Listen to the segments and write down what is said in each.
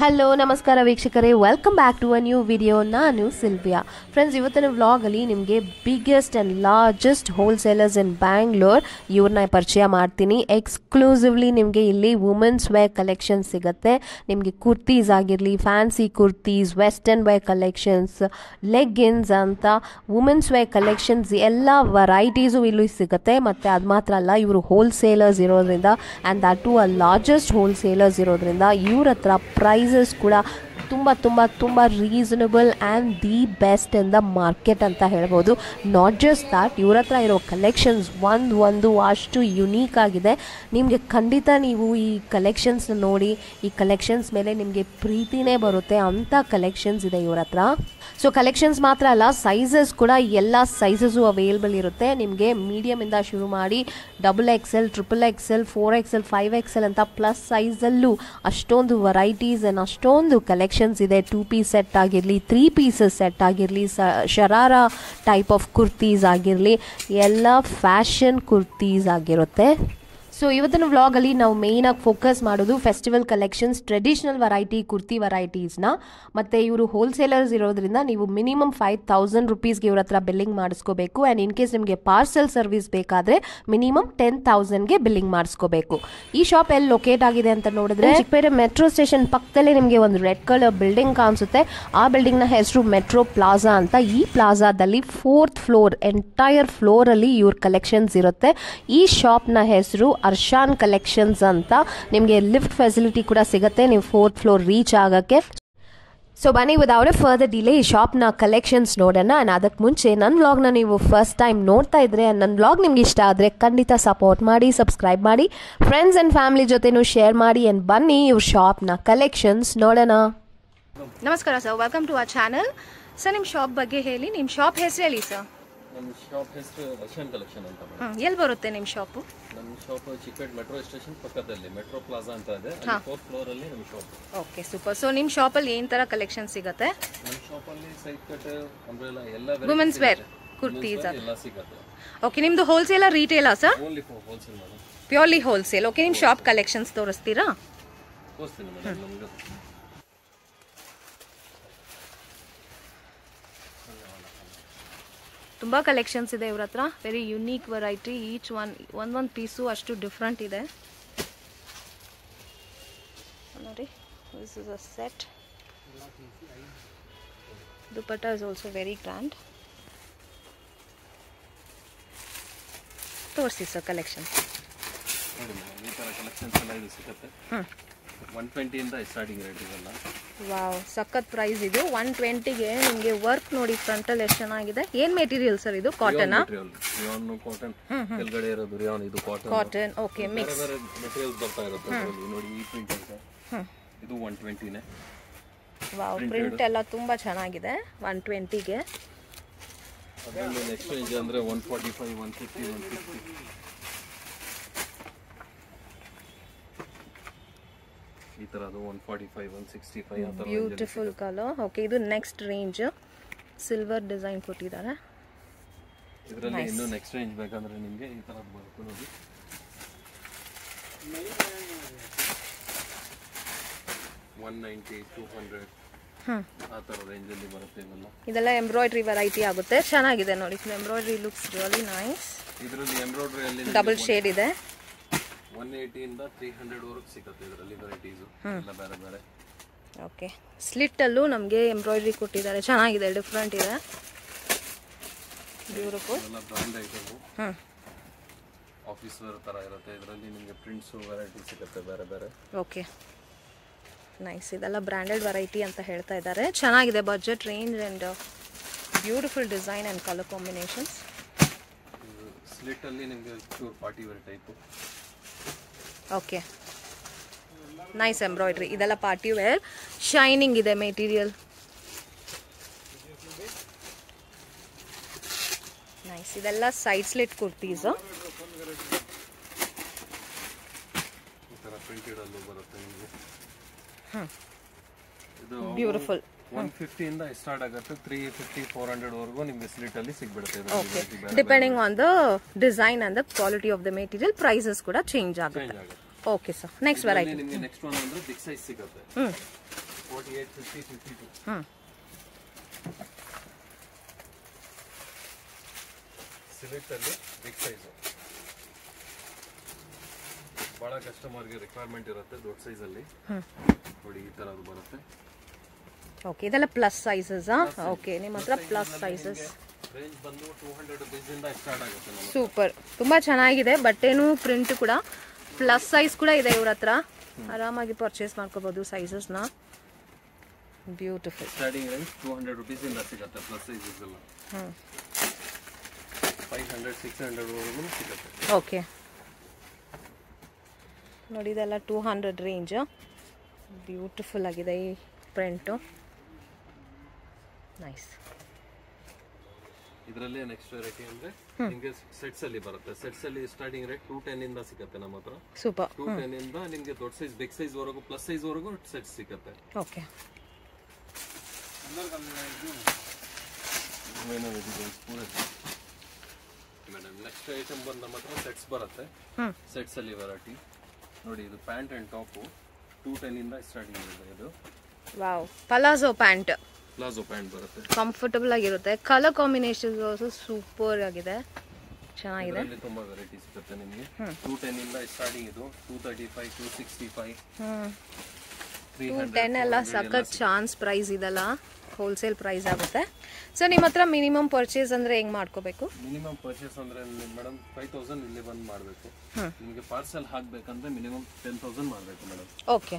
Hello ನಮಸ್ಕಾರ ವೀಕ್ಷಕರೇ. Welcome back to a new video ನಾನು ಸಿಲ್ವಿಯಾ. ಫ್ರೆಂಡ್ಸ್ ಇವತ್ತಿನ ವ್ಲಾಗಲ್ಲಿ ನಿಮಗೆ biggest and largest wholesalers in Bangalore ಇವ್ರನ್ನ ಪರಿಚಯ ಮಾಡ್ತೀನಿ. ಎಕ್ಸ್ಕ್ಲೂಸಿವ್ಲಿ ನಿಮಗೆ ಇಲ್ಲಿ ವುಮೆನ್ಸ್ ವೇರ್ ಕಲೆಕ್ಷನ್ ಸಿಗುತ್ತೆ. ನಿಮಗೆ ಕುರ್ತೀಸ್ ಆಗಿರಲಿ fancy kurtis western wear collections leggings ಅಂತ ವುಮೆನ್ಸ್ ವೇರ್ ಕಲೆಕ್ಷನ್ಸ್ ಎಲ್ಲ ವೆರೈಟೀಸು ಇಲ್ಲಿ ಸಿಗುತ್ತೆ. ಮತ್ತು ಅದು ಮಾತ್ರ ಅಲ್ಲ, ಇವರು ಹೋಲ್ಸೇಲರ್ಸ್ ಇರೋದ್ರಿಂದ and that too a largest wholesalers ಇರೋದ್ರಿಂದ ಇವ್ರ ಹತ್ರ ಪ್ರೈಸಸ್ ಕೂಡ ತುಂಬ ತುಂಬ ತುಂಬ reasonable and the best in the market ಅಂತ ಹೇಳ್ಬೋದು. ನಾಟ್ ಜಸ್ಟ್ ದಾಟ್ ಇವ್ರ ಹತ್ರ ಇರೋ ಕಲೆಕ್ಷನ್ಸ್ ಒಂದು ಒಂದು ಅಷ್ಟು ಯುನೀಕ್ ಆಗಿದೆ. ನಿಮಗೆ ಖಂಡಿತ ನೀವು ಈ ಕಲೆಕ್ಷನ್ಸ್ನ ನೋಡಿ, ಈ ಕಲೆಕ್ಷನ್ಸ್ ಮೇಲೆ ನಿಮಗೆ ಪ್ರೀತಿನೇ ಬರುತ್ತೆ ಅಂಥ ಕಲೆಕ್ಷನ್ಸ್ ಇದೆ ಇವ್ರ ಹತ್ರ. ಸೊ ಕಲೆಕ್ಷನ್ಸ್ ಮಾತ್ರ ಅಲ್ಲ ಸೈಜಸ್ ಕೂಡ ಎಲ್ಲ ಸೈಜಸ್ಸು ಅವೈಲೇಬಲ್ ಇರುತ್ತೆ. ನಿಮಗೆ ಮೀಡಿಯಮಿಂದ ಶುರು ಮಾಡಿ double X L triple X L four X L five L ಅಂತ ಪ್ಲಸ್ ಸೈಜಲ್ಲೂ ಅಷ್ಟೊಂದು ವೆರೈಟೀಸ್ ಅಷ್ಟೊಂದು ಕಲೆಕ್ಷನ್ಸ್ ಇದೆ ಟೂ ಪೀಸ್ ಸೆಟ್ ಆಗಿರಲಿ ತ್ರೀ ಪೀಸಸ್ ಸೆಟ್ ಆಗಿರಲಿ ಶರಾರ ಟೈಪ್ ಆಫ್ ಕುರ್ತೀಸ್ ಆಗಿರಲಿ, ಎಲ್ಲ ಫ್ಯಾಷನ್ ಕುರ್ತೀಸ್ ಆಗಿರುತ್ತೆ. ಸೊ ಇವತ್ತಿನ ವ್ಲಾಗಲ್ಲಿ ನಾವು ಮೇಯ್ನಾಗಿ ಫೋಕಸ್ ಮಾಡೋದು festival collections traditional variety kurti ವೆರೈಟೀಸ್ನ ಮತ್ತು ಇವರು ಹೋಲ್ಸೇಲರ್ಸ್ ಇರೋದ್ರಿಂದ ನೀವು ಮಿನಿಮಮ್ ಫೈವ್ ತೌಸಂಡ್ ರುಪೀಸ್ಗೆ ಇವ್ರ ಹತ್ರ ಬಿಲ್ಲಿಂಗ್ ಮಾಡಿಸ್ಕೋಬೇಕು. ಆ್ಯಂಡ್ ಇನ್ ಕೇಸ್ ನಿಮಗೆ ಪಾರ್ಸೆಲ್ ಸರ್ವಿಸ್ ಬೇಕಾದರೆ ಮಿನಿಮಮ್ ಟೆನ್ ತೌಸಂಡ್ಗೆ ಬಿಲ್ಲಿಂಗ್ ಮಾಡಿಸ್ಕೋಬೇಕು. ಈ ಶಾಪ್ ಎಲ್ಲಿ ಲೊಕೇಟ್ ಆಗಿದೆ ಅಂತ ನೋಡಿದ್ರೆ ಚಿಕ್ಕಪೇಟೆ ಮೆಟ್ರೋ ಸ್ಟೇಷನ್ ಪಕ್ಕದಲ್ಲೇ ನಿಮಗೆ ಒಂದು ರೆಡ್ ಕಲರ್ ಬಿಲ್ಡಿಂಗ್ ಕಾಣಿಸುತ್ತೆ. ಆ ಬಿಲ್ಡಿಂಗ್ನ ಹೆಸರು ಮೆಟ್ರೋ ಪ್ಲಾಜಾ ಅಂತ. ಈ ಪ್ಲಾಜಾದಲ್ಲಿ ಫೋರ್ತ್ ಫ್ಲೋರ್ ಎಂಟೈರ್ ಫ್ಲೋರಲ್ಲಿ ಇವ್ರ ಕಲೆಕ್ಷನ್ಸ್ ಇರುತ್ತೆ. ಈ ಶಾಪ್ನ ಹೆಸರು ಅರ್ಶಾನ್ ಕಲೆಕ್ಷನ್ಸ್ ಅಂತ. ನಿಮಗೆ ಲಿಫ್ಟ್ ಫೆಸಿಲಿಟಿ ಕೂಡ ಸಿಗುತ್ತೆ. ನೀವು ಫೋರ್ತ್ ಫ್ಲೋರ್ ರೀಚ್ ಆಗೋಕ್ಕೆ. ಸೊ ಬನ್ನಿ ವಿದೌಟ್ ಎ ಫರ್ದರ್ ಡಿಲೇ ಈ ಶಾಪ್ನ ಕಲೆಕ್ಷನ್ಸ್ ನೋಡೋಣ. ಆ್ಯಂಡ್ ಅದಕ್ಕೆ ಮುಂಚೆ ನನ್ನ ವ್ಲಾಗ್ನ ನೀವು ಫಸ್ಟ್ ಟೈಮ್ ನೋಡ್ತಾ ಇದ್ರೆ ನನ್ನ ವ್ಲಾಗ್ ನಿಮ್ಗೆ ಇಷ್ಟ ಆದರೆ, ಖಂಡಿತ ಸಪೋರ್ಟ್ ಮಾಡಿ ಸಬ್ಸ್ಕ್ರೈಬ್ ಮಾಡಿ ಫ್ರೆಂಡ್ಸ್ ಆ್ಯಂಡ್ ಫ್ಯಾಮಿಲಿ ಜೊತೆನೂ ಶೇರ್ ಮಾಡಿ ಆ್ಯಂಡ್ ಬನ್ನಿ, ಇವ್ರ ಶಾಪ್ನ ಕಲೆಕ್ಷನ್ಸ್ ನೋಡೋಣ. ನಮಸ್ಕಾರ sir welcome to our channel sir ನಿಮ್ಮ ಶಾಪ್ ಬಗ್ಗೆ ಹೇಳಿ. ನಿಮ್ಮ ಶಾಪ್ ಹೆಸರು ಹೇಳಿ ಸರ್ ನಮ್ಮ ಶಾಪ್ ಹೆಸರು ರಷ್ಯನ್ ಕಲೆಕ್ಷನ್ ಅಂತ ಮೇಡಮ್ ಎಲ್ಲಿ ಬರುತ್ತೆ ನಿಮ್ಮ ಶಾಪು? ನಮ್ಮ ಶಾಪ್ ಚಿಕ್ಕಪೇಟ್ ಮೆಟ್ರೋ ಸ್ಟೇಷನ್ ಪಕ್ಕದಲ್ಲಿ ಮೆಟ್ರೋ ಪ್ಲಾಜಾ ಅಂತ ಇದೆ. ಅಲ್ಲಿ ಫೋರ್ತ್ ಫ್ಲೋರ್ ಅಲ್ಲಿ ನಮ್ಮ ಶಾಪ್. ಓಕೆ ಸೂಪರ್ ಸೊ ನಿಮ್ಮ ಶಾಪಲ್ಲಿ ಏನು ಥರ ಕಲೆಕ್ಷನ್ ಸಿಗುತ್ತೆ? ನಮ್ಮ ಶಾಪ್ ಅಲ್ಲಿ ಸೈಡ್ ಕಟ್ ಅಂಬ್ರೆಲಾ ಎಲ್ಲ ವುಮೆನ್ಸ್ ವೇರ್ varieties ಕುರ್ತೀಸ್ ಎಲ್ಲ ಸಿಗುತ್ತೆ. ಓಕೆ ನಿಮ್ಮದು wholesaler ರಿಟೇಲಾ sir only for wholesale madam purely wholesale okay ನಿಮ್ಮ ಶಾಪ್ ಕಲೆಕ್ಷನ್ಸ್ ತೋರಿಸ್ತೀರಾ? ತೋರಿಸ್ತೀನಿ ಮೇಡಮ್ ನಮ್ಗೆ ತುಂಬ ಕಲೆಕ್ಷನ್ಸ್ ಇದೆ ಇವ್ರ ಹತ್ರ. Very unique variety each one ಒಂದೊಂದು ಪೀಸು ಅಷ್ಟು ಡಿಫ್ರೆಂಟ್ ಇದೆ. ನೋಡಿ this is a set dupatta is also very grand ತೋರಿಸಿ ಸರ್ ಕಲೆಕ್ಷನ್ ನೋಡಿ ಈ ಥರ ಕಲೆಕ್ಷನ್ಸ್ ಎಲ್ಲ ಇದು ಸಿಗುತ್ತೆ. ಹ್ಞೂ ಒನ್ ಟ್ವೆಂಟಿಯಿಂದ ಸ್ಟಾರ್ಟಿಂಗ್ ರೇಟ್ ಇವೆಲ್ಲ ವಾವ್ ಸಖತ್ ಪ್ರೈಸ್ ಇದು. ಒನ್ ಟ್ವೆಂಟಿಗೆ ನಿಮಗೆ ವರ್ಕ್ ನೋಡಿ ಫ್ರಂಟಲ್ಲಿ ಎಷ್ಟು ಚೆನ್ನಾಗಿದೆ. ಏನು ಮೆಟೀರಿಯಲ್ ಸರ್ ಇದು? ಕಾಟನಾ ಕಾಟನ್ ಓಕೆ ಮಿಕ್ಸ್ ಇದು ಒನ್ ಟ್ವೆಂಟಿನೇ ವಾವ್ ಪ್ರಿಂಟ್ ಎಲ್ಲ ತುಂಬ ಚೆನ್ನಾಗಿದೆ ಒನ್ ಟ್ವೆಂಟಿಗೆ ನೆಕ್ಸ್ಟ್ ರೇಂಜ್ ಅಂದ್ರೆ one forty five one fifty one fifty ಈ ಥರದ್ದು one forty five one sixty five beautiful colour okay ಇದು ನೆಕ್ಸ್ಟ್ ರೇಂಜ್ ಸಿಲ್ವರ್ ಡಿಸೈನ್ ಕೊಟ್ಟಿದ್ದಾರೆ. ಇದರಲ್ಲಿ ಇನ್ನು ನೆಕ್ಸ್ಟ್ ರೇಂಜ್ ಬೇಕಂದ್ರೆ ನಿಮಗೆ ಈ ಥರದ್ದು ಬರುತ್ತೆ ನೋಡಿ. One ninety two hundred hmm. ಆ ಥರ ಬರುತ್ತೆ ಇವೆಲ್ಲ ಇದೆಲ್ಲ ಎಂಬ್ರಾಯ್ಡ್ರಿ ವೆರೈಟಿ ಆಗುತ್ತೆ. ಚೆನ್ನಾಗಿದೆ ನೋಡಿ. Embroidery looks really nice double shade ಇದೆ. ಒನ್ ಏಯ್ಟಿಯಿಂದ ತ್ರೀ ಹಂಡ್ರೆಡ್ ವರೆಗೂ ಸಿಗುತ್ತೆ ಇದರಲ್ಲಿ ವೆರೈಟೀಸು ಎಲ್ಲ ಬೇರೆ ಬೇರೆ. ಓಕೆ ಸ್ಲಿಟ್ಟಲ್ಲೂ ನಮಗೆ ಎಂಬ್ರಾಯ್ಡ್ರಿ ಕೊಟ್ಟಿದ್ದಾರೆ. ಚೆನ್ನಾಗಿದೆ ಡಿಫ್ರೆಂಟ್ ಇದೆ. ಬ್ಯೂಟಿಫುಲ್ ಎಲ್ಲ ಬ್ರಾಂಡ್ ಐಟಮು ಹ್ಞೂ ಆಫೀಸ್ ವೇರ್ ಥರ ಇರುತ್ತೆ. ಇದರಲ್ಲಿ ನಿಮಗೆ ಪ್ರಿಂಟ್ಸು ವೆರೈಟಿ ಸಿಗುತ್ತೆ ಬೇರೆ ಬೇರೆ. ಓಕೆ ನೈಸ್ ಇದೆಲ್ಲ ಬ್ರ್ಯಾಂಡೆಡ್ ವೆರೈಟಿ ಅಂತ ಹೇಳ್ತಾ ಇದ್ದಾರೆ. ಚೆನ್ನಾಗಿದೆ budget range and beautiful design and colour combinations ಸ್ಲಿಟ್ಟಲ್ಲಿ ನಿಮಗೆ pure party wear type okay nice embroidery ಇದೆಲ್ಲ ಪಾರ್ಟಿ ವೇರ್ ಶೈನಿಂಗ್ ಇದೆ ಮೆಟೀರಿಯಲ್ ನೈಸ್ ಇದೆಲ್ಲ side slit kurtis beautiful one ಫಿಫ್ಟಿಯಿಂದ start ಆಗುತ್ತೆ. ತ್ರೀ ಫಿಫ್ಟಿ ಫೋರ್ ಹಂಡ್ರೆಡ್ವರೆಗೂ ನಿಮಗೆ ಸ್ಲಿಟ್ಟಲ್ಲಿ ಸಿಗ್ಬಿಡುತ್ತೆ ಓಕೆ ಇದರಲ್ಲಿ depending on the design and the quality of the material prices ಕೂಡ ಚೇಂಜ್ ಆಗುತ್ತೆ. ಓಕೆ ಸರ್ ನೆಕ್ಸ್ಟ್ ವೆರೈಟಿ ನಿಮಗೆ ನೆಕ್ಸ್ಟ್ ಒನ್ ಅಂದ್ರೆ ಬಿಗ್ ಸೈಜ್ ಸಿಗುತ್ತೆ. ಹ್ಮ್. Forty eight fifty fifty two ಹ್ಞೂ ಸಿಲೆಕ್ಟ್ ಅಲ್ಲಿ ಬಿಗ್ ಸೈಜ್ ಬಹಳ ಕಸ್ಟಮರ್ಗೆ ರಿಕ್ವೈರ್ಮೆಂಟ್ ಇರುತ್ತೆ ದೊಡ್ಡ ಸೈಜ್ ಅಲ್ಲಿ. ನೋಡಿ ಈ ತರದ್ದು ಬರುತ್ತೆ. ಓಕೆ ಇದೆಲ್ಲ ಪ್ಲಸ್ ಸೈಜಸ್ಸಾ ಓಕೆ ನಿಮ್ಮ ಹತ್ರ ಪ್ಲಸ್ ಸೈಜಸ್ ಸೂಪರ್ ತುಂಬಾ ಚೆನ್ನಾಗಿದೆ ಬಟ್ಟೆನೂ ಪ್ರಿಂಟ್ ಕೂಡ ಪ್ಲಸ್ ಸೈಜ್ ಕೂಡ ಇದೆ ಇವ್ರ ಹತ್ರ. ಆರಾಮಾಗಿ ಪರ್ಚೇಸ್ ಮಾಡ್ಕೋಬಹುದು ಸೈಜಸ್ನ ಬ್ಯೂಟಿಫುಲ್ ಸ್ಟಾರ್ಟಿಂಗ್ ರೇಂಜ್ 200 ರೂಪೀಸ್ ಇಂದ ಸಿಗುತ್ತೆ ಪ್ಲಸ್ ಸೈಜಸ್ ಎಲ್ಲ. Hmm. Five hundred six hundred ವರೆಗೂ ಸಿಗುತ್ತೆ. ಓಕೆ ನೋಡಿ ಇದೆಲ್ಲ ಟೂ ಹಂಡ್ರೆಡ್ ರೇಂಜ್ ಬ್ಯೂಟಿಫುಲ್ ಆಗಿದೆ ಈ ಪ್ರಿಂಟು ನೈಸ್ ಇದರಲ್ಲಿ ನೆಕ್ಸ್ಟ್ ವೆರೈಟಿ ಅಂದ್ರೆ ನಿಮ್ಗೆ ಸೆಟ್ಸ್ ಅಲ್ಲಿ ಬರುತ್ತೆ. ಸೆಟ್ಸ್ ಅಲ್ಲಿ ಸ್ಟಾರ್ಟಿಂಗ್ ರೇಟ್ ಟೂ ಟೆನ್ ಇಂದ ಸಿಗುತ್ತೆ ನಮ್ಮ ಹತ್ರ. ಸೂಪರ್ ಟೂ ಟೆನ್ ಇಂದ ನಿಮಗೆ ದೊಡ್ಡ ಸೈಜ್ ಬಿಗ್ ಸೈಜ್ ವರೆಗೂ ಪ್ಲಸ್ ಸೈಜ್ ವರೆಗೂ ಸೆಟ್ಸ್ ಸಿಗುತ್ತೆ. ಓಕೆ ಮೇಡಮ್ ನೆಕ್ಸ್ಟ್ ಐಟಮ್ ಬಂದು ನಮ್ಮ ಹತ್ರ ಸೆಟ್ಸ್ ಬರುತ್ತೆ. ಸೆಟ್ಸ್ ಅಲ್ಲಿ ವೆರೈಟಿ ನೋಡಿ ಇದು pant and top two ten ಇಂದ ಸ್ಟಾರ್ಟಿಂಗ್ ಇದೆ ಇದು. Wow palazzo pant palazzo pant ಬರುತ್ತೆ. ಕಂಫರ್ಟಬಲ್ ಆಗಿರುತ್ತೆ. ಕಲರ್ ಕಾಂಬಿನೇಷನ್ ಸೂಪರ್ ಆಗಿದೆ. ಚೆನ್ನಾಗಿದೆ. ತುಂಬಾ ವೆರೈಟಿ ಸಿಗುತ್ತೆ ನಿಮಗೆ. ಟೂ ಟೆನ್ ಇಂದ ಸ್ಟಾರ್ಟಿಂಗ್ ಇದು. Two thirty five two sixty five hmm three two ten ಎಲ್ಲ ಸಖತ್ ಚಾನ್ಸ್ ಪ್ರೈಸ್ ಇದೆಲ್ಲ. ಹೋಲ್ಸೇಲ್ ಪ್ರೈಸ್ ಆಗುತ್ತೆ. ಸೊ ನಿಮ್ಮ ಹತ್ರ ಮಿನಿಮಮ್ ಪರ್ಚೇಸ್ ಅಂದ್ರೆ ಹೆಂಗ್ ಮಾಡ್ಕೋಬೇಕು? ಮಿನಿಮಮ್ ಪರ್ಚೇಸ್ ಅಂದ್ರೆ ಮೇಡಮ್ ಫೈವ್ ತೌಸಂಡ್ ಇಲ್ಲಿ ಬಂದು ಮಾಡಬೇಕು. ನಿಮಗೆ ಪಾರ್ಸೆಲ್ ಹಾಕ್ಬೇಕಂದ್ರೆ ಮಿನಿಮಮ್ ಟೆನ್ ತೌಸಂಡ್ ಮಾಡಬೇಕು madam okay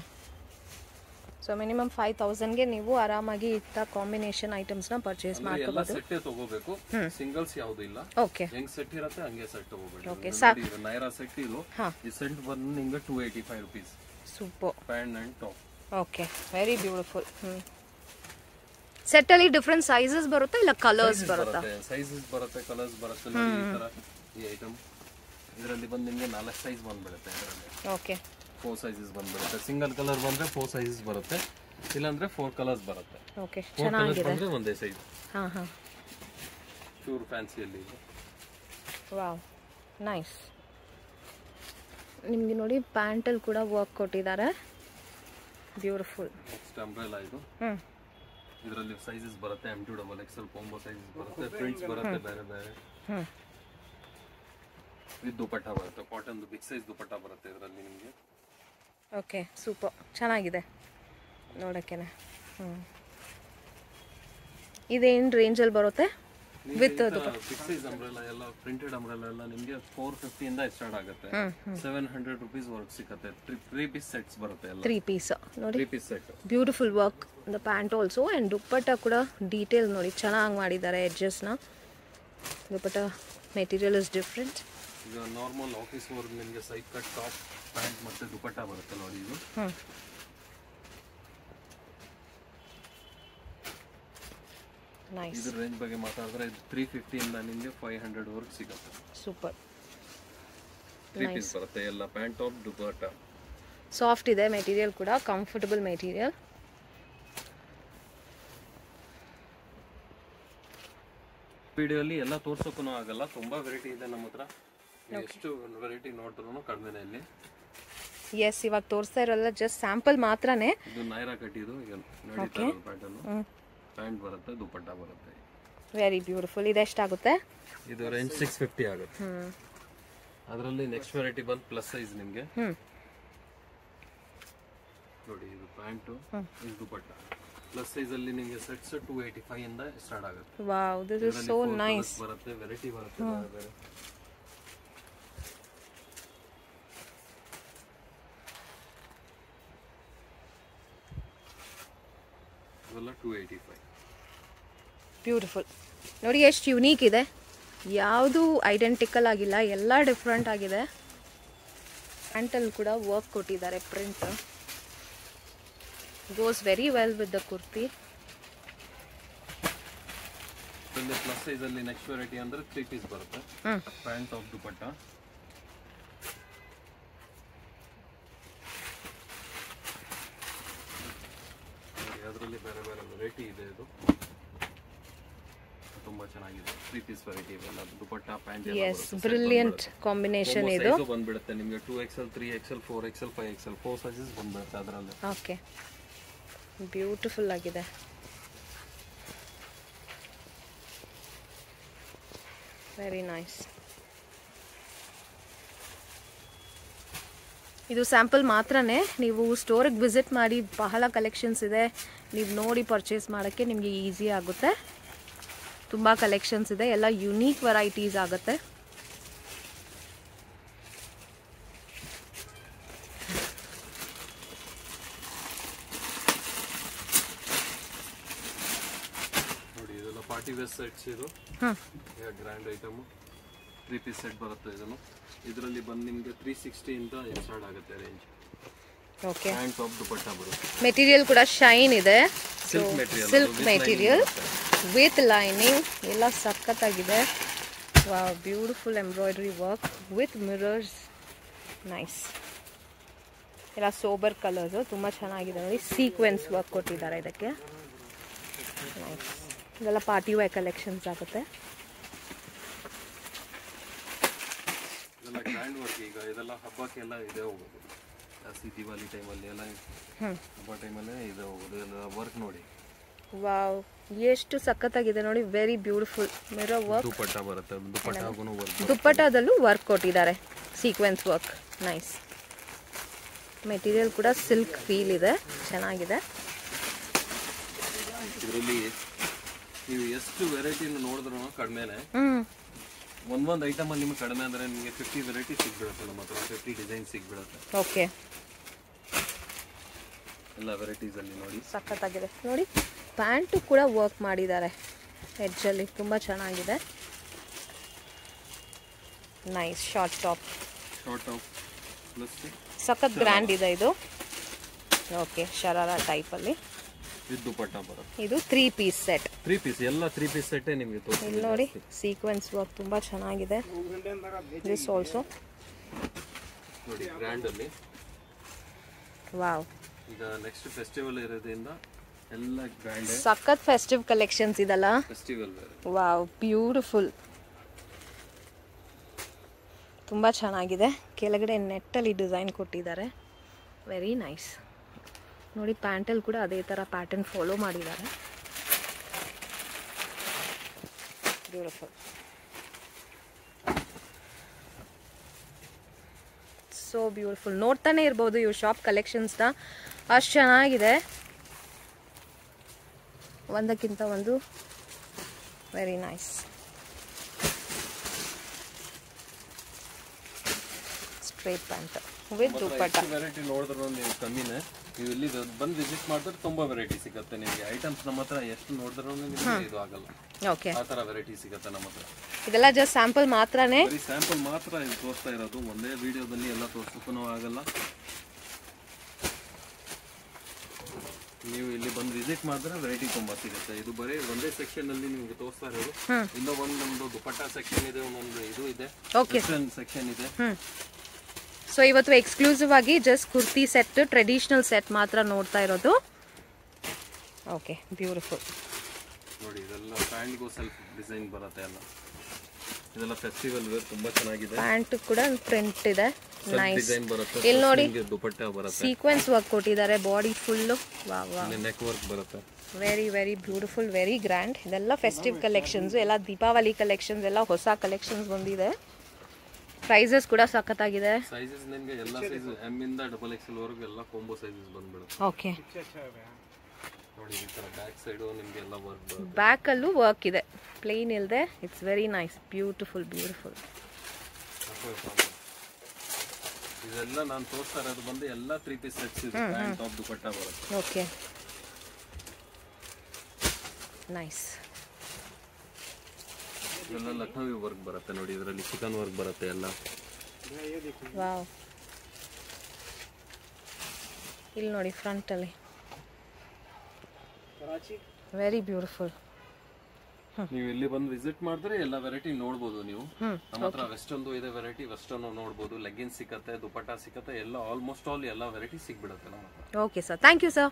so minimum five ತೌಸಂಡ್ಗೆ ನೀವು ಆರಾಮಾಗಿ ಇತ್ತ ಕಾಂಬಿನೇಷನ್ ಐಟಮ್ಸ್ನ ಪರ್ಚೇಸ್ ಮಾಡ್ಕೋಬಹುದು. ಮಾಡ್ಕೋಬೋದು ತಗೋಬೇಕು. ಸಿಂಗಲ್ಸ್ ಯಾವ್ದು ಇಲ್ಲ. ಓಕೆ ಹೆಂಗ್ ಸೆಟ್ ಇರುತ್ತೆ ಹಂಗೆ ಸೆಟ್ ಇದು ನೈರಾ ಸೆಟ್ ಇದು. ಈ ಸೆಟ್ ಬಂದು ನಿಮ್ಗೆ two eighty five rupees super pant and top okay very beautiful ಹ್ಞೂ ಸೆಟ್ಟಲ್ಲಿ ಡಿಫ್ರೆಂಟ್ ಸೈಜಸ್ ಬರುತ್ತಾ ಇಲ್ಲ ಕಲರ್ಸ್ ಬರುತ್ತಾ? ಸೈಜಸ್ ಬರುತ್ತೆ ಕಲರ್ಸ್ ಬರುತ್ತೆ. ನೋಡಿ ಈ ತರ ಈ ಐಟಮ್ ಇದರಲ್ಲಿ ಬಂದು ನಿಮಗೆ ನಾಲ್ಕು ಸೈಜ್ ಬಂದ್ಬಿಡುತ್ತೆ ಇದರಲ್ಲಿ. ಓಕೆ ಫೋರ್ ಸೈಜಸ್ ಬಂದ್ಬಿಡುತ್ತೆ. ಸಿಂಗಲ್ ಕಲರ್ ಬಂದ್ರೆ ಫೋರ್ ಸೈಜಸ್ ಬರುತ್ತೆ. ಇಲ್ಲಾಂದ್ರೆ ಫೋರ್ ಕಲರ್ಸ್ ಬರುತ್ತೆ. ಓಕೆ ಫೋರ್ ಕಲರ್ಸ್ ಚೆನ್ನಾಗಿದೆ. ಬಂದ್ರೆ ಒಂದೇ ಸೈಜ್ ಹಾ ಹಾ. ಪ್ಯೂರ್ ಫ್ಯಾನ್ಸಿಯಲ್ಲಿ ಇದು. ವಾವ್ ನೈಸ್ ನಿಮಗೆ ನೋಡಿ ಪ್ಯಾಂಟಲ್ಲಿ ಕೂಡ ವರ್ಕ್ ಕೊಟ್ಟಿದ್ದಾರೆ. ಬ್ಯೂಟಿಫುಲ್ ನೆಕ್ಸ್ಟ್ ಅಂಬ್ರೆಲಾ ಇದು. ಇದರಲ್ಲಿ ಸೈಜಸ್ ಬರುತ್ತೆ. M to double XL combo sizes ಬರುತ್ತೆ. ಪ್ರಿಂಟ್ಸ್ ಬರುತ್ತೆ ಬೇರೆ ಬೇರೆ. ಇದು ದುಪಟ್ಟ ಬರುತ್ತೆ. ಕಾಟನ್ ಬಿಗ್ ಸೈಜ್ ದುಪಟ್ಟ ಬರುತ್ತೆ ಇದರಲ್ಲಿ ನಿಮಗೆ. Okay super. ಚೆನ್ನಾಗಿದೆ ನೋಡೋಕ್ಕೇನೆ ಹ್ಞೂ ಇದೇನು ರೇಂಜಲ್ಲಿ ಬರುತ್ತೆ? ವಿತ್ ಬಿಗ್ ಸೈಜ್ ಅಂಬ್ರೆಲಾ ಎಲ್ಲ ಪ್ರಿಂಟೆಡ್ ಅಂಬ್ರೆಲ್ಲ ಎಲ್ಲ ನಿಮಗೆ ಫೋರ್ ಫಿಫ್ಟಿಯಿಂದ ಸ್ಟಾರ್ಟ್ ಆಗುತ್ತೆ. ಸೆವೆನ್ ಹಂಡ್ರೆಡ್ ರುಪೀಸ್ ವರ್ಕ್ ಸಿಗುತ್ತೆ. ತ್ರೀ ಪೀಸ್ ಸೆಟ್ಸ್ ಬರುತ್ತೆ ತ್ರೀ ಪೀಸ್ ನೋಡಿ. Piece set beautiful work the pant also and dupatta ಕೂಡ ಡೀಟೇಲ್ ನೋಡಿ. ಚೆನ್ನಾಗಿ ಮಾಡಿದ್ದಾರೆ ಎಡ್ಜಸ್ನ ದುಪ್ಪಟ್ಟ ಮೆಟೀರಿಯಲ್ ಇಸ್ ಡಿಫ್ರೆಂಟ್ ಈಗ ನಾರ್ಮಲ್ ಆಫೀಸ್ ವರ್ಕ್ ನಿಮಗೆ ಸೈಡ್ ಕಟ್ ಟಾಪ್ ಪ್ಯಾಂಟ್ ಮತ್ತೆ ದುಪಟ್ಟ ಬರುತ್ತೆ ನೋಡಿ ಇದು. ಇದ್ರ ರೇಂಜ್ ಬಗ್ಗೆ ಮಾತಾಡಿದ್ರೆ ಇದು ತ್ರೀ ಇಂದ ನಿಮಗೆ ಫೈವ್ ಹಂಡ್ರೆಡ್ ವರ್ಕ್ ಸಿಗುತ್ತೆ. ಸೂಪರ್ ತ್ರೀ ಪೀಸ್ ಬರುತ್ತೆ ಎಲ್ಲ ಪ್ಯಾಂಟ್ ಟಾಪ್ ದುಪಟ್ಟ. ಸಾಫ್ಟ್ ಇದೆ ಮೆಟೀರಿಯಲ್ ಕೂಡ ಕಂಫರ್ಟಬಲ್ ಮೆಟೀರಿಯಲ್ ವಿಡಿಯೋಲಿ ಎಲ್ಲ ತೋರ್ಸೋಕ್ಕೂ ಆಗಲ್ಲ ತುಂಬಾ ವೆರೈಟಿ ಇದೆ ನಮ್ಮ ಹತ್ರ. ಎಷ್ಟು ವೆರೈಟಿ ನೋಡಿದ್ರು ಕಡಿಮೆನೇ ಇಲ್ಲಿ. ಎಸ್ ಇವಾಗ ತೋರಿಸ್ತಾ ಇರೋಲ್ಲ ಜಸ್ಟ್ ಸ್ಯಾಂಪಲ್ ಮಾತ್ರನೇ. ಇದು ನೈರಾ ಕಟ್ಟಿದು ಇದು ಪ್ಯಾಟರ್ನ್ ಪ್ಯಾಂಟ್ ಬರುತ್ತೆ ದುಪಟ್ಟ ಬರುತ್ತೆ. ವೆರಿ ಬ್ಯೂಟಿಫುಲ್ ಇದೆಷ್ಟಾಗುತ್ತೆ ಇದು ರೇಂಜ್ ಸಿಕ್ಸ್ ಫಿಫ್ಟಿ ಆಗುತ್ತೆ. ಅದರಲ್ಲಿ ನೆಕ್ಸ್ಟ್ ವೆರೈಟಿ ಬಂದು ಪ್ಲಸ್ ಸೈಜ್ ನಿಮಗೆ. ನೋಡಿ ಇದು ಪ್ಯಾಂಟು ಇದು ದುಪಟ್ಟ. ಪ್ಲಸ್ ಸೈಜ್ ಅಲ್ಲಿ ನಿಮಗೆ ಸೆಟ್ಸ್ ಟೂ ಏಯ್ಟಿ ಫೈವ್ ಇಂದ ಸ್ಟಾರ್ಟ್ ಆಗುತ್ತೆ. Wow this is so nice ಬರುತ್ತೆ ವೆರೈಟಿ ಬರುತ್ತೆ ಟೂ ಏಯ್ಟಿ ಫೈವ್ ಬ್ಯೂಟಿಫುಲ್ ನೋಡಿ ಎಷ್ಟು ಯುನೀಕ್ ಇದೆ. ಯಾವುದು ಐಡೆಂಟಿಕಲ್ ಆಗಿಲ್ಲ ಎಲ್ಲ ಡಿಫ್ರೆಂಟ್ ಆಗಿದೆ. ಪ್ಯಾಂಟಲ್ಲಿ ಕೂಡ ವರ್ಕ್ ಕೊಟ್ಟಿದ್ದಾರೆ print goes very well with the kurti plus size ಅಲ್ಲಿ ನೆಕ್ಸ್ಟ್ ವೆರೈಟಿ ಅಂದ್ರೆ ತ್ರೀ ಪೀಸ್ ಬರುತ್ತೆ. ಪ್ಯಾಂಟ್ ಆಫ್ ದುಪಟ್ಟ ಅದರಲ್ಲಿ ಬೇರೆ ಬೇರೆ ವೆರೈಟಿ ಇದೆ ಇದು. ತುಂಬಾ ಚೆನ್ನಾಗಿದೆ. ತ್ರೀ ಪೀಸ್ ವೆರೈಟಿ ಇವೆಲ್ಲ dupatta pant is brilliant combination ಇದು. ಬಂದ್ಬಿಡುತ್ತೆ. ನಿಮಗೆ two XL three XL four XL five XL four sizes ಬಂದ್ಬಿಡುತ್ತೆ ಅದರಲ್ಲಿ. ಓಕೆ ಬ್ಯೂಟಿಫುಲ್ ಆಗಿದೆ. ವೆರಿ ನೈಸ್ ಇದು ಸ್ಯಾಂಪಲ್ ಮಾತ್ರನೇ. ನೀವು ಸ್ಟೋರಿಗೆ ವಿಸಿಟ್ ಮಾಡಿ ಬಹಳ ಕಲೆಕ್ಷನ್ಸ್ ಇದೆ. ನೀವು ನೋಡಿ ಪರ್ಚೇಸ್ ಮಾಡೋಕ್ಕೆ ನಿಮಗೆ ಈಸಿ ಆಗುತ್ತೆ. ತುಂಬ ಕಲೆಕ್ಷನ್ಸ್ ಇದೆ. ಎಲ್ಲ ಯುನೀಕ್ ವೆರೈಟೀಸ್ ಆಗುತ್ತೆ. ಪಾರ್ಟಿ ವೇರ್ ಸೆಟ್ಸ್ ಇದು. Grand item three piece set ಬರುತ್ತೆ ಇದನ್ನು. ಇದರಲ್ಲಿ ಬಂದು ನಿಮಗೆ ತ್ರೀ ಸಿಕ್ಸ್ಟಿಯಿಂದ ಸ್ಟಾರ್ಟ್ ಆಗುತ್ತೆ range okay hand top dupatta ಬರುತ್ತೆ. ಮೆಟೀರಿಯಲ್ ಕೂಡ ಶೈನ್ ಇದೆ. Silk material silk material with lining ಎಲ್ಲ ಸಖತ್ತಾಗಿದೆ. Wow beautiful embroidery work with mirrors nice ಎಲ್ಲ ಸೋಬರ್ ಕಲರ್ಸು ತುಂಬ ಚೆನ್ನಾಗಿದೆ ನೋಡಿ. ಸೀಕ್ವೆನ್ಸ್ ವರ್ಕ್ ಕೊಟ್ಟಿದ್ದಾರೆ ಇದಕ್ಕೆ. ನೈಸ್ ಇದೆಲ್ಲ ಪಾರ್ಟಿ ವೇ ಕಲೆಕ್ಷನ್ಸ್ ಆಗುತ್ತೆ. ಇದೆಲ್ಲ ಗ್ರ್ಯಾಂಡ್ ವರ್ಕ್ ಈಗ ಇದೆಲ್ಲ ಹಬ್ಬಕ್ಕೆಲ್ಲ ಇದೆ ಹೋಗೋದು. ಜಾಸ್ತಿ ದಿವಾಲಿ ಟೈಮಲ್ಲಿ ಎಲ್ಲ ಹಬ್ಬ ಟೈಮಲ್ಲೇ ಇದೆ ಹೋಗೋದು ಎಲ್ಲ ವರ್ಕ್ ನೋಡಿ. ವಾವ್ ಎಷ್ಟು ಸಖತ್ತಾಗಿದೆ ನೋಡಿ very beautiful mirror work dupatta ಬರುತ್ತೆ ದುಪಟ್ಟ ಹಾಗೂ ವರ್ಕ್ ದುಪ್ಪಟ್ಟದಲ್ಲೂ ವರ್ಕ್ ಕೊಟ್ಟಿದ್ದಾರೆ. ಸೀಕ್ವೆನ್ಸ್ ವರ್ಕ್ ನೈಸ್ ಮೆಟೀರಿಯಲ್ ಕೂಡ ಸಿಲ್ಕ್ ಫೀಲ್ ಇದೆ. ಚೆನ್ನಾಗಿದೆ. ಇದರಲ್ಲಿ ನೀವು ಎಷ್ಟು ವೆರೈಟಿನ ನೋಡಿದ್ರು ಕಡಿಮೆನೆ. ಒಂದೊಂದು ಐಟಮ್ ಅಲ್ಲಿ ನಿಮ್ಗೆ ಕಡಿಮೆ ಅಂದ್ರೆ ನಿಮಗೆ ಫಿಫ್ಟಿ ವೆರೈಟಿ ಸಿಗ್ಬಿಡುತ್ತೆ ನಮ್ಮ ಹತ್ರ ಫಿಫ್ಟಿ ಡಿಸೈನ್ ಸಿಗ್ಬಿಡುತ್ತೆ. ಓಕೆ ಎಲ್ಲ ವೆರೈಟೀಸ್ ಅಲ್ಲಿ ನೋಡಿ. ಸಖತ್ತಾಗಿದೆ. ನೋಡಿ ಪ್ಯಾಂಟು ಕೂಡ ವರ್ಕ್ ಮಾಡಿದ್ದಾರೆ. ಎಡ್ಜಲ್ಲಿ ತುಂಬ ಚೆನ್ನಾಗಿದೆ. Nice short top short top plus ಸಖತ್ ಗ್ರ್ಯಾಂಡ್ ಇದೆ ಇದು. ಓಕೆ ಶರಾರ ಟೈಪಲ್ಲಿ ವಿತ್ ದುಪಟ್ಟ ಬರುತ್ತೆ. ಇದು three piece set three piece ಎಲ್ಲ ತ್ರೀ ಪೀಸ್ ಸೆಟ್ ನಿಮಗೆ ಇಲ್ಲಿ ನೋಡಿ ಸೀಕ್ವೆನ್ಸ್ ವರ್ಕ್ ತುಂಬಾ ಚೆನ್ನಾಗಿದೆ. ದಿಸ್ ಆಲ್ಸೋ ನೋಡಿ ಗ್ರ್ಯಾಂಡ್ ಅಲ್ಲಿ. ವಾವ್ ಈಗ ನೆಕ್ಸ್ಟ್ ಫೆಸ್ಟಿವಲ್ ಇರೋದ್ರಿಂದ ಎಲ್ಲ ಗ್ರ್ಯಾಂಡ್ ಸಖತ್ ಫೆಸ್ಟಿವ್ ಕಲೆಕ್ಷನ್ಸ್ ಇದಲ್ಲ? ಫೆಸ್ಟಿವಲ್ ವಾವ್ ಬ್ಯೂಟಿಫುಲ್ ತುಂಬ ಚೆನ್ನಾಗಿದೆ. ಕೆಳಗಡೆ ನೆಟ್ಟಲ್ಲಿ ಡಿಸೈನ್ ಕೊಟ್ಟಿದ್ದಾರೆ. ವೆರಿ ನೈಸ್ ನೋಡಿ ಪ್ಯಾಂಟಲ್ಲಿ ಕೂಡ ಅದೇ ಥರ ಪ್ಯಾಟರ್ನ್ ಫಾಲೋ ಮಾಡಿದ್ದಾರೆ. ಬ್ಯೂಟಿಫುಲ್ ಸೋ ಬ್ಯೂಟಿಫುಲ್ ನೋಡ್ತಾನೆ ಇರ್ಬೋದು ಇವ್ರ ಶಾಪ್ ಕಲೆಕ್ಷನ್ಸ್ನ ಅಷ್ಟು ಚೆನ್ನಾಗಿದೆ. ಒಂದಕ್ಕಿಂತ ಒಂದು very nice straight pant with dupatta variety ನೋಡಿದ್ರು ನೀವು ಕಮ್ಮಿನೇ. ನೀವು ಇಲ್ಲಿ ಬಂದು ವಿಸಿಟ್ ಮಾಡಿದ್ರೆ ತುಂಬಾ ವೆರೈಟಿ ಸಿಗುತ್ತೆ ನಿಮಗೆ. ಐಟಮ್ಸ್ ನಮ್ಮ ಹತ್ರ ಎಷ್ಟು ನೋಡಿದ್ರು ನಿಮಗೆ ಇದು ಆಗಲ್ಲ. ಓಕೆ ಆ ತರ ವೆರೈಟಿ ಸಿಗುತ್ತೆ ನಮ್ಮ ಹತ್ರ. ಇದೆಲ್ಲ ಜಸ್ಟ್ ಸ್ಯಾಂಪಲ್ ಮಾತ್ರನೇ? ಬರೀ ಸ್ಯಾಂಪಲ್ ಮಾತ್ರ ಇದು ತೋರಿಸ್ತಾ ಇರೋದು. ಒಂದೇ ವಿಡಿಯೋದಲ್ಲಿ ಎಲ್ಲ ತೋರ್ಸಕ್ಕೂ ಆಗಲ್ಲ. ನೀವು ಇಲ್ಲಿ ಬಂದು ವಿಸಿಟ್ ಮಾಡಿದ್ರೆ ವೆರೈಟಿ ತುಂಬಾ ಸಿಗುತ್ತೆ. ಇದು ಬರೀ ಒಂದೇ ಸೆಕ್ಷನ್ ಅಲ್ಲಿ ನಿಮ್ಗೆ ತೋರಿಸ್ತಾ ಇರೋದು. ಇನ್ನೊಂದು ನಮ್ದು ದುಪ್ಪಟ್ಟ ಸೆಕ್ಷನ್ ಇದೆ ಒಂದೊಂದು ಇದು ಇದೆ. ಸೆಕ್ಷನ್ ಇದೆ. ಸೊ ಇವತ್ತು ಎಕ್ಸ್ಕ್ಲೂಸಿವ್ ಆಗಿ just kurti set traditional set ಮಾತ್ರ ನೋಡ್ತಾ ಇರೋದು. ಓಕೆ ಬ್ಯೂಟಿಫುಲ್ ನೋಡಿ ಇದೆಲ್ಲ ಪ್ಯಾಂಟ್ಗೂ ಸೆಲ್ಫ್ ಡಿಸೈನ್ ಬರುತ್ತೆ ಎಲ್ಲ ಇದೆಲ್ಲ ಫೆಸ್ಟಿವಲ್ ವೇರ್ ತುಂಬಾ ಚೆನ್ನಾಗಿದೆ. ಪ್ಯಾಂಟ್ ಕೂಡ ಪ್ರಿಂಟ್ ಇದೆ. ನೈಸ್ ಡಿಸೈನ್ ಬರುತ್ತೆ ಇಲ್ಲಿ ನೋಡಿ? ದುಪಟ್ಟೆ ಬರುತ್ತೆ. ಸೀಕ್ವೆನ್ಸ್ ವರ್ಕ್ ಕೊಟ್ಟಿದ್ದಾರೆ ಬಾಡಿ ಫುಲ್ ವಾ ವಾ ನೆಕ್ ವರ್ಕ್ ಬರುತ್ತೆ. Very very beautiful very grand ಇದೆಲ್ಲ ಫೆಸ್ಟಿವ್ ಕಲೆಕ್ಷನ್ಸ್ ಎಲ್ಲ ದೀಪಾವಳಿ ಕಲೆಕ್ಷನ್ಸ್ ಎಲ್ಲ ಹೊಸ ಕಲೆಕ್ಷನ್ಸ್ ಬಂದಿದೆ. ಪ್ರೈಸಸ್ ಕೂಡ ಸಖತ್ತಾಗಿದೆ. ಸೈಜಸ್ ನಿಮಗೆ ಎಲ್ಲ ಸೈಜ್ ಎಂ ಇಂದ ಡಬಲ್ ಎಕ್ಸೆಲ್ ವರೆಗೂ ಎಲ್ಲ ಕಾಂಬೋ ಸೈಜಸ್ ಬಂದ್ಬಿಡುತ್ತೆ. ಓಕೆ ನೋಡಿ ಈ ತರ ಬ್ಯಾಕ್ ಸೈಡ್ ನಿಮಗೆ ಎಲ್ಲ ವರ್ಕ್ ಬರುತ್ತೆ. ಬ್ಯಾಕಲ್ಲೂ ವರ್ಕ್ ಇದೆ. ಪ್ಲೇನ್ ಇಲ್ಲದೆ it's very nice beautiful beautiful ಇದೆಲ್ಲ ನಾನು ತೋರಿಸ್ತಾ ಇರೋದು ಬಂದು ಎಲ್ಲ ತ್ರೀ ಪೀಸ್ ಸೆಟ್ಸ್ ಇದೆ ಪ್ಯಾಂಟ್ ಟಾಪ್ ದುಪಟ್ಟಾ ಬರುತ್ತೆ. ಓಕೆ ನೈಸ್ ಇದೆಲ್ಲ ಲಕ್ನವಿ ವರ್ಕ್ ಬರುತ್ತೆ ನೋಡಿ ಇದರಲ್ಲಿ ಚಿಕನ್ ವರ್ಕ್ ಬರುತ್ತೆ ಎಲ್ಲ. ವಾವ್. ಇಲ್ಲಿ ನೋಡಿ ಫ್ರಂಟಲ್ಲಿ ವೆರಿ ಬ್ಯೂಟಿಫುಲ್ ನೀವು ಇಲ್ಲಿ ಬಂದು ವಿಸಿಟ್ ಮಾಡಿದ್ರೆ ಎಲ್ಲ ವೆರೈಟಿ ನೋಡ್ಬೋದು ನೀವು. ನಮ್ಮ ಹತ್ರ ವೆಸ್ಟರ್ನ್ ಇದೆ ವೆರೈಟಿ ವೆಸ್ಟರ್ನ್ ನೋಡ್ಬೋದು ಲೆಗ್ಗಿನ್ ಸಿಕ್ಕತ್ತೆ ದುಪಟ್ಟ ಸಿಕ್ಕತ್ತೆ ಎಲ್ಲ ಆಲ್ಮೋಸ್ಟ್ ಆಲ್ ಎಲ್ಲ ವೆರೈಟಿ ಸಿಗ್ಬಿಡುತ್ತೆ ನಮ್ಮ ಹತ್ರ. Okay sir thank you sir